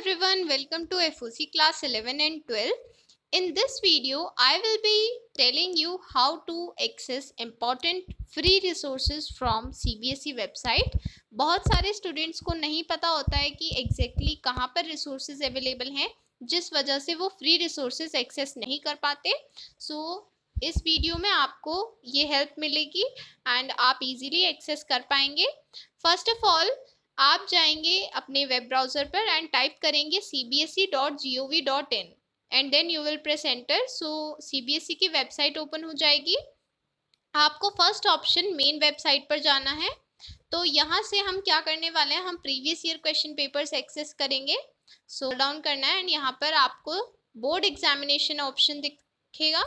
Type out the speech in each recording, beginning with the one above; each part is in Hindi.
everyone, welcome to FOC class 11 and 12. In this video, I will be telling you how to access important free resources from CBSE website. बहुत सारे स्टूडेंट्स को नहीं पता होता है कि exactly कहाँ पर रिसोर्सेज अवेलेबल हैं जिस वजह से वो फ्री रिसोर्सेज एक्सेस नहीं कर पाते so, इस वीडियो में आपको ये हेल्प मिलेगी एंड आप इजीली एक्सेस कर पाएँगे फ़र्स्ट ऑफ़ ऑल आप जाएँगे अपने वेब ब्राउज़र पर एंड टाइप करेंगे C B S E dot G O V dot in and then you will press enter so C B S E की वेबसाइट ओपन हो जाएगी। आपको फ़र्स्ट ऑप्शन मेन वेबसाइट पर जाना है। तो यहाँ से हम क्या करने वाले हैं? हम previous year question papers access करेंगे। सो डाउन करना है एंड यहाँ पर आपको बोर्ड एग्जामिनेशन ऑप्शन दिखेगा।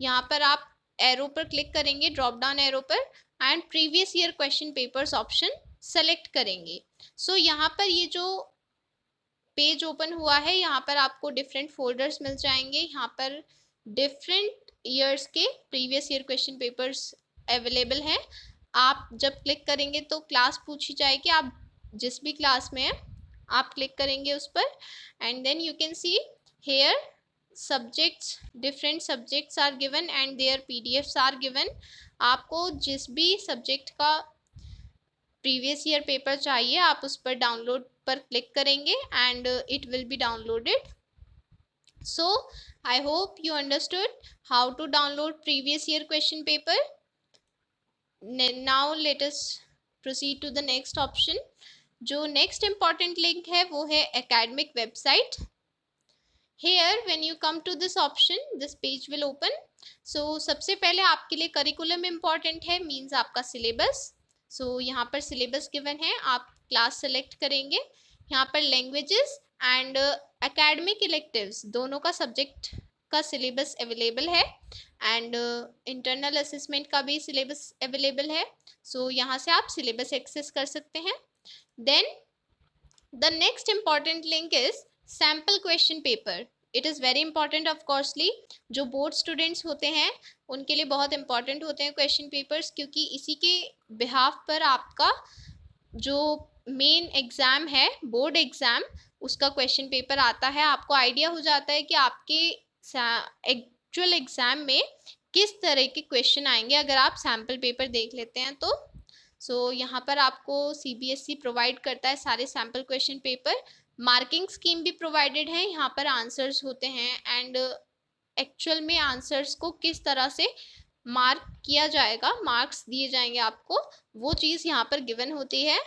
यहाँ पर आप एरो पर क्लिक करेंगे ड्रॉप डाउन एरो पर and previous year question papers option select करेंगे। सो so, यहाँ पर ये जो पेज ओपन हुआ है यहाँ पर आपको डिफरेंट फोल्डर्स मिल जाएँगे। यहाँ पर डिफरेंट ईयर्स के previous year question papers available हैं। आप जब क्लिक करेंगे तो क्लास पूछी जाएगी। आप जिस भी क्लास में हैं आप क्लिक करेंगे उस पर। And then you can see here subjects different subjects are given and their PDFs are given आपको जिस भी सब्जेक्ट का प्रीवियस ईयर पेपर चाहिए, आप उस पर डाउनलोड पर क्लिक करेंगे and it will be downloaded so I hope you understood how to download previous year question paper now let us proceed to the next option जो नेक्स्ट इंपॉर्टेंट लिंक है, वो है academic website here when you come to this option this page will open so सबसे पहले आपके लिए करिकुलम इंपॉर्टेंट है मीन्स आपका सिलेबस सो so, यहाँ पर सिलेबस गिवन है आप क्लास सेलेक्ट करेंगे। यहाँ पर लैंग्वेजेस एंड एकेडमिक इलेक्टिव्स दोनों का सब्जेक्ट का सिलेबस अवेलेबल है। एंड इंटरनल असेसमेंट का भी सिलेबस अवेलेबल है। सो so, यहाँ से आप सिलेबस एक्सेस कर सकते हैं। Then the next important link is sample question paper it is very important of coarsely जो बोर्ड स्टूडेंट्स होते हैं, उनके लिए बहुत इंपॉर्टेंट होते हैं क्वेश्चन पेपर्स क्योंकि इसी के बिहाफ पर आपका जो मेन एग्ज़ाम है बोर्ड एग्ज़ाम उसका क्वेश्चन पेपर आता है। आपको आइडिया हो जाता है कि आपके एक्चुअल एग्ज़ाम में किस तरह के क्वेश्चन आएँगे। अगर आप सैंपल पेपर देख लेते हैं तो सो so, यहाँ पर आपको C B S E provide करता है सारे sample question paper marking scheme भी प्रोवाइडेड है यहाँ पर आंसर्स होते हैं एंड एक्चुअल में आंसर्स को किस तरह से मार्क किया जाएगा मार्क्स दिए जाएँगे आपको वो चीज़ यहाँ पर गिवन होती है.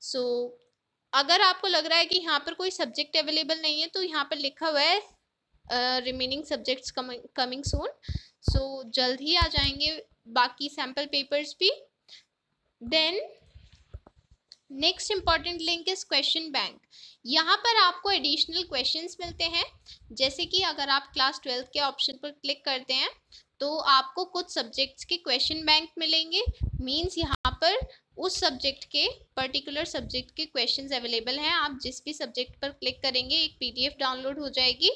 सो so, अगर आपको लग रहा है कि यहाँ पर कोई सब्जेक्ट अवेलेबल नहीं है तो यहाँ पर लिखा हुआ है remaining subjects coming soon so जल्द ही आ जाएँगे बाकी सैंपल पेपर्स भी. Then next important link is question bank यहाँ पर आपको एडिशनल क्वेश्चंस मिलते हैं। जैसे कि अगर आप क्लास ट्वेल्थ के ऑप्शन पर क्लिक करते हैं तो आपको कुछ सब्जेक्ट्स के क्वेश्चन बैंक मिलेंगे। मींस यहाँ पर उस सब्जेक्ट के पर्टिकुलर सब्जेक्ट के क्वेश्चंस अवेलेबल हैं। आप जिस भी सब्जेक्ट पर क्लिक करेंगे एक पीडीएफ डाउनलोड हो जाएगी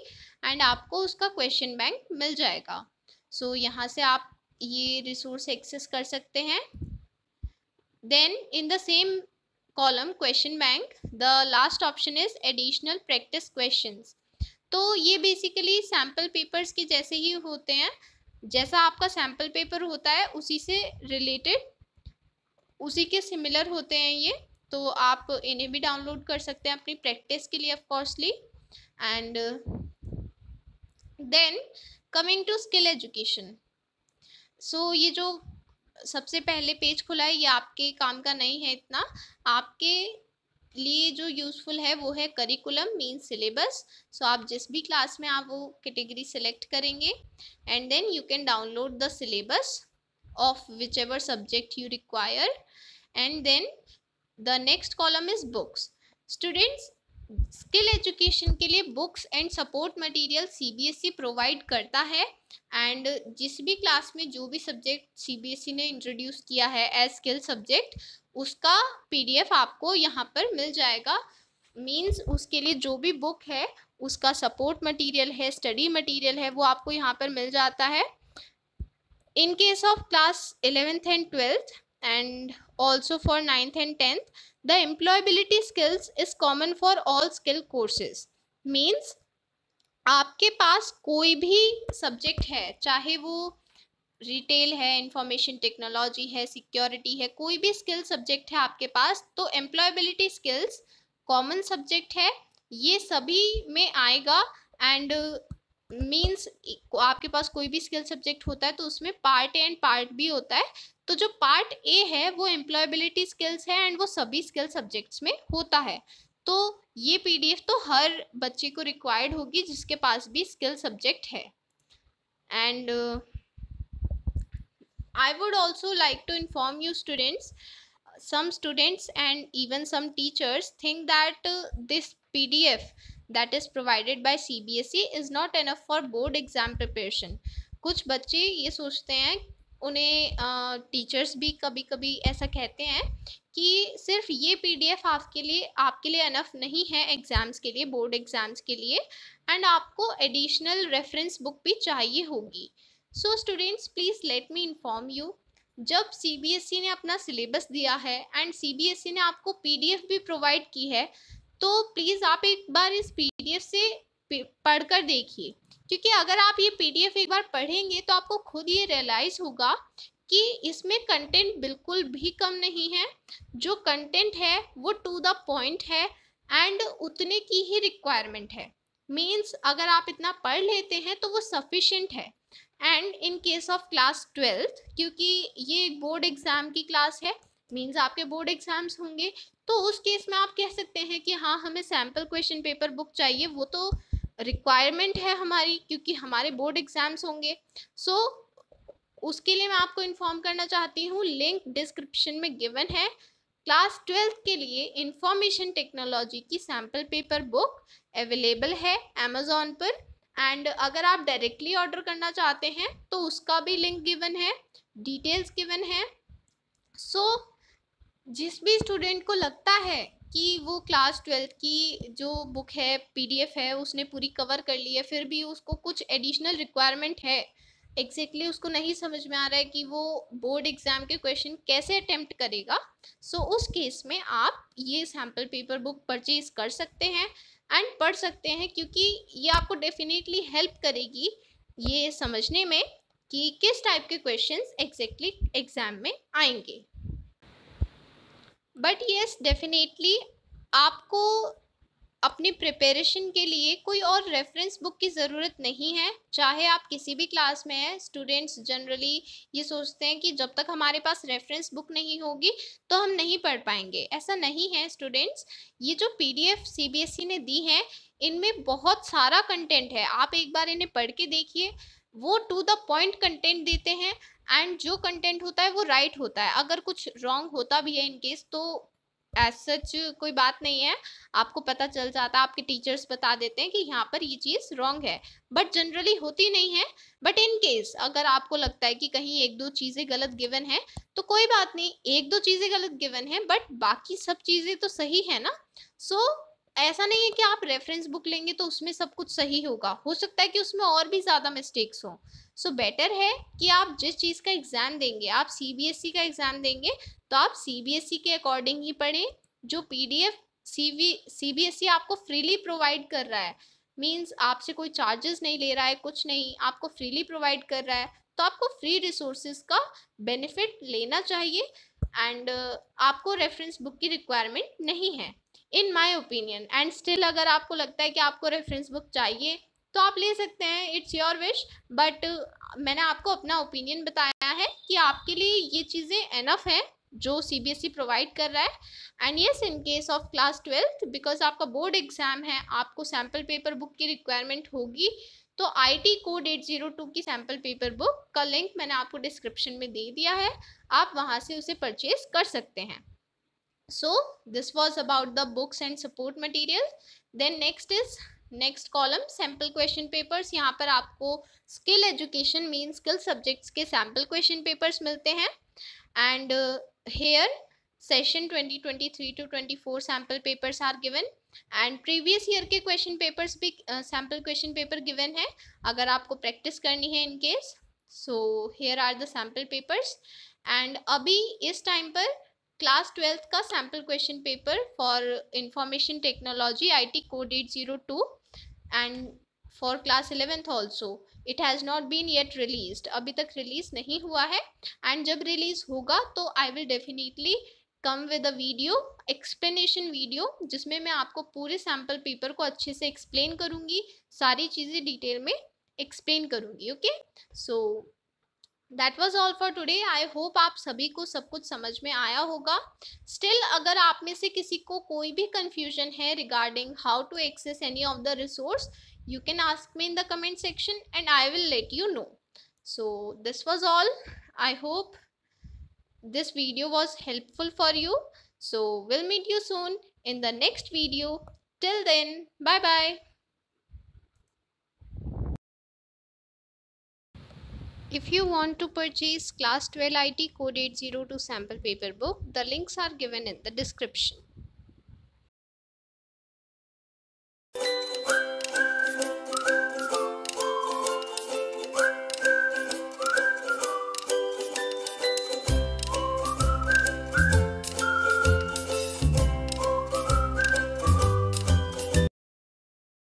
एंड आपको उसका क्वेश्चन बैंक मिल जाएगा। सो so, यहाँ से आप ये रिसोर्स एक्सेस कर सकते हैं। Then in the same column question bank the last option is additional practice questions तो ये बेसिकली सैंपल पेपर्स के जैसे ही होते हैं, जैसा आपका सैंपल पेपर होता है, उसी से रिलेटेड उसी के सिमिलर होते हैं ये। तो आप इन्हें भी डाउनलोड कर सकते हैं अपनी प्रैक्टिस के लिए of coursely and then coming to skill education so ये जो सबसे पहले पेज खुला है, ये आपके काम का नहीं है इतना। आपके लिए जो यूज़फुल है, वो है करिकुलम मीन सिलेबस सो आप जिस भी क्लास में आप वो कैटेगरी सेलेक्ट करेंगे and then you can download the syllabus of whichever subject you require and then the next column is books students skill education के लिए books and support material CBSE provide करता है एंड जिस भी क्लास में जो भी सब्जेक्ट सीबीएसई ने इंट्रोड्यूस किया है एज स्किल सब्जेक्ट उसका पीडीएफ आपको यहाँ पर मिल जाएगा। मींस उसके लिए जो भी बुक है, उसका सपोर्ट मटेरियल है स्टडी मटेरियल है, वो आपको यहाँ पर मिल जाता है। In case of class eleventh and twelfth and also for 9th and 10th the employability skills is common for all skill courses. Means आपके पास कोई भी सब्जेक्ट है, चाहे वो रिटेल है इंफॉर्मेशन टेक्नोलॉजी है सिक्योरिटी है, कोई भी स्किल सब्जेक्ट है आपके पास तो एम्प्लॉयबिलिटी स्किल्स कॉमन सब्जेक्ट है। ये सभी में आएगा एंड मीन्स आपके पास कोई भी स्किल सब्जेक्ट होता है तो उसमें part A and part B होता है। तो जो पार्ट ए है वो एम्प्लॉयबिलिटी स्किल्स है एंड वो सभी स्किल सब्जेक्ट्स में होता है। तो ये पीडीएफ तो हर बच्चे को रिक्वायर्ड होगी जिसके पास भी स्किल सब्जेक्ट है। And I would also like to inform you students some students and even some teachers think that uh, this pdf that is provided by cbse is not enough for board exam preparation. कुछ बच्चे ये सोचते हैं, उन्हें टीचर्स भी कभी कभी ऐसा कहते हैं कि सिर्फ़ ये पीडीएफ आपके लिए आपके लिए अनफ नहीं है एग्ज़ाम्स के लिए बोर्ड एग्ज़ाम्स के लिए एंड आपको एडिशनल रेफरेंस बुक भी चाहिए होगी। So students please let me inform you जब CBSE ने अपना सिलेबस दिया है एंड सी ने आपको पीडीएफ भी प्रोवाइड की है तो प्लीज़ आप एक बार इस पीडीएफ से पढ़कर देखिए। क्योंकि अगर आप ये पीडीएफ एक बार पढ़ेंगे तो आपको खुद ये रियलाइज़ होगा कि इसमें कंटेंट बिल्कुल भी कम नहीं है। जो कंटेंट है, वो टू द पॉइंट है एंड उतने की ही रिक्वायरमेंट है। मीन्स अगर आप इतना पढ़ लेते हैं तो वो सफिशेंट है। And in case of class twelfth क्योंकि ये बोर्ड एग्ज़ाम की क्लास है मीन्स आपके बोर्ड एग्ज़ाम्स होंगे तो उस केस में आप कह सकते हैं कि हाँ हमें सैंपल क्वेश्चन पेपर बुक चाहिए वो तो रिक्वायरमेंट है हमारी क्योंकि हमारे बोर्ड एग्ज़ाम्स होंगे। सो so, उसके लिए मैं आपको इन्फॉर्म करना चाहती हूँ लिंक डिस्क्रिप्शन में गिवन है। क्लास ट्वेल्थ के लिए इंफॉर्मेशन टेक्नोलॉजी की सैंपल पेपर बुक अवेलेबल है अमेजोन पर। एंड अगर आप डायरेक्टली ऑर्डर करना चाहते हैं तो उसका भी लिंक गिवन है डिटेल्स गिवन है। सो so, जिस भी स्टूडेंट को लगता है कि वो क्लास ट्वेल्थ की जो बुक है पीडीएफ है उसने पूरी कवर कर ली है फिर भी उसको कुछ एडिशनल रिक्वायरमेंट है एग्जैक्टली exactly उसको नहीं समझ में आ रहा है कि वो बोर्ड एग्ज़ाम के क्वेश्चन कैसे अटेम्प्ट करेगा। सो so, उस केस में आप ये सैंपल पेपर बुक परचेज कर सकते हैं एंड पढ़ सकते हैं क्योंकि ये आपको डेफिनेटली हेल्प करेगी ये समझने में कि किस टाइप के क्वेश्चंस एग्जैक्टली एग्ज़ाम में आएँगे। बट येस डेफिनेटली आपको अपनी प्रिपरेशन के लिए कोई और रेफरेंस बुक की ज़रूरत नहीं है। चाहे आप किसी भी क्लास में हैं स्टूडेंट्स जनरली ये सोचते हैं कि जब तक हमारे पास रेफरेंस बुक नहीं होगी तो हम नहीं पढ़ पाएँगे। ऐसा नहीं है स्टूडेंट्स ये जो पीडीएफ सीबीएसई ने दी है, इनमें बहुत सारा कंटेंट है। आप एक बार इन्हें पढ़ के देखिए। वो टू द पॉइंट कंटेंट देते हैं एंड जो कंटेंट होता है वो राइट right होता है। अगर कुछ रॉन्ग होता भी है इनकेस तो एज सच कोई बात नहीं है। आपको पता चल जाता है आपके टीचर्स बता देते हैं कि यहाँ पर ये चीज़ रॉन्ग है। बट जनरली होती नहीं है। बट इन केस अगर आपको लगता है कि कहीं एक दो चीज़ें गलत गिवन है तो कोई बात नहीं। एक दो चीज़ें गलत गिवन है बट बाकी सब चीज़ें तो सही है ना? सो so, ऐसा नहीं है कि आप रेफरेंस बुक लेंगे तो उसमें सब कुछ सही होगा। हो सकता है कि उसमें और भी ज़्यादा मिस्टेक्स हों। सो so, बेटर है कि आप जिस चीज़ का एग्ज़ाम देंगे आप सीबीएसई e का एग्ज़ाम देंगे तो आप सीबीएसई e के अकॉर्डिंग ही पढ़ें जो पी पीडीएफ सीबी सीबीएसई आपको फ्रीली प्रोवाइड कर रहा है। मीन्स आपसे कोई चार्जेस नहीं ले रहा है कुछ नहीं आपको फ्रीली प्रोवाइड कर रहा है तो आपको फ्री रिसोर्सेज का बेनिफिट लेना चाहिए। एंड uh, आपको रेफरेंस बुक की रिक्वायरमेंट नहीं है। In my opinion and still अगर आपको लगता है कि आपको रेफरेंस बुक चाहिए तो आप ले सकते हैं इट्स योर विश बट मैंने आपको अपना ओपिनियन बताया है कि आपके लिए ये चीज़ें एनफ हैं, जो सी बी एस ई प्रोवाइड कर रहा है and yes in case of class twelfth because आपका बोर्ड एग्ज़ाम है, आपको सैंपल पेपर बुक की रिक्वायरमेंट होगी तो आई T code eight zero to की सैंपल पेपर बुक का लिंक मैंने आपको डिस्क्रिप्शन में दे दिया है, आप वहाँ से उसे परचेज कर सकते हैं। So this was about the books and support material then next is next column sample question papers यहाँ पर आपको skill education mean skill subjects के सैंपल क्वेश्चन पेपर्स मिलते हैं. And here session 2023 to 24 sample papers are given and previous year के क्वेश्चन पेपर्स भी सैंपल क्वेश्चन पेपर गिवन है, अगर आपको प्रैक्टिस करनी है in case so here are the sample papers and अभी इस टाइम पर क्लास ट्वेल्थ का sample question paper for information technology I T code eight zero two and for class eleventh also it has not been yet release अभी तक रिलीज़ नहीं हुआ है एंड जब रिलीज़ होगा तो I will definitely come with a video explanation video जिसमें मैं आपको पूरे सैंपल पेपर को अच्छे से एक्सप्लेन करूँगी, सारी चीज़ें डिटेल में एक्सप्लेन करूँगी okay so that was all for today I hope आप सभी को सब कुछ समझ में आया होगा। स्टिल अगर आप में से किसी को कोई भी कन्फ्यूज़न है regarding how to access any of the resource you can ask me in the comment section and I will let you know so this was all I hope this video was helpful for you so will meet you soon in the next video till then bye bye If you want to purchase Class 12 IT Code 802 sample paper book, the links are given in the description.